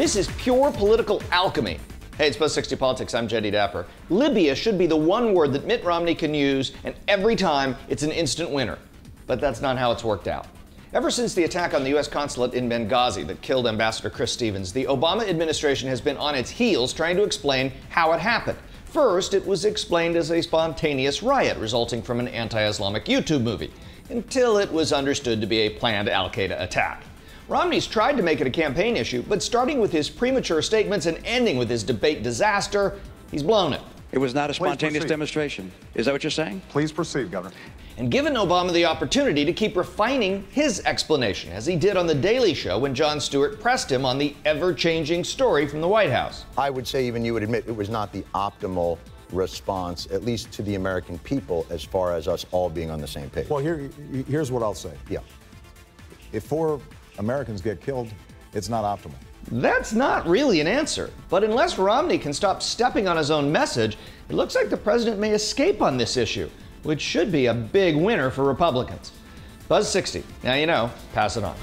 This is pure political alchemy. Hey, it's Buzz 60 Politics. I'm Jedi Dapper. Libya should be the one word that Mitt Romney can use, and every time it's an instant winner. But that's not how it's worked out. Ever since the attack on the U.S. consulate in Benghazi that killed Ambassador Chris Stevens, the Obama administration has been on its heels trying to explain how it happened. First, it was explained as a spontaneous riot resulting from an anti Islamic YouTube movie, until it was understood to be a planned Al Qaeda attack. Romney's tried to make it a campaign issue, but starting with his premature statements and ending with his debate disaster, he's blown it. It was not a spontaneous demonstration. Is that what you're saying? Please proceed, Governor. and given Obama the opportunity to keep refining his explanation, as he did on The Daily Show when Jon Stewart pressed him on the ever changing story from the White House. I would say even you would admit it was not the optimal response, at least to the American people, as far as us all being on the same page. Well, here, here's what I'll say. yeah. If four Americans get killed, it's not optimal. That's not really an answer. But unless Romney can stop stepping on his own message, it looks like the president may escape on this issue, which should be a big winner for Republicans. Buzz 60. Now you know, pass it on.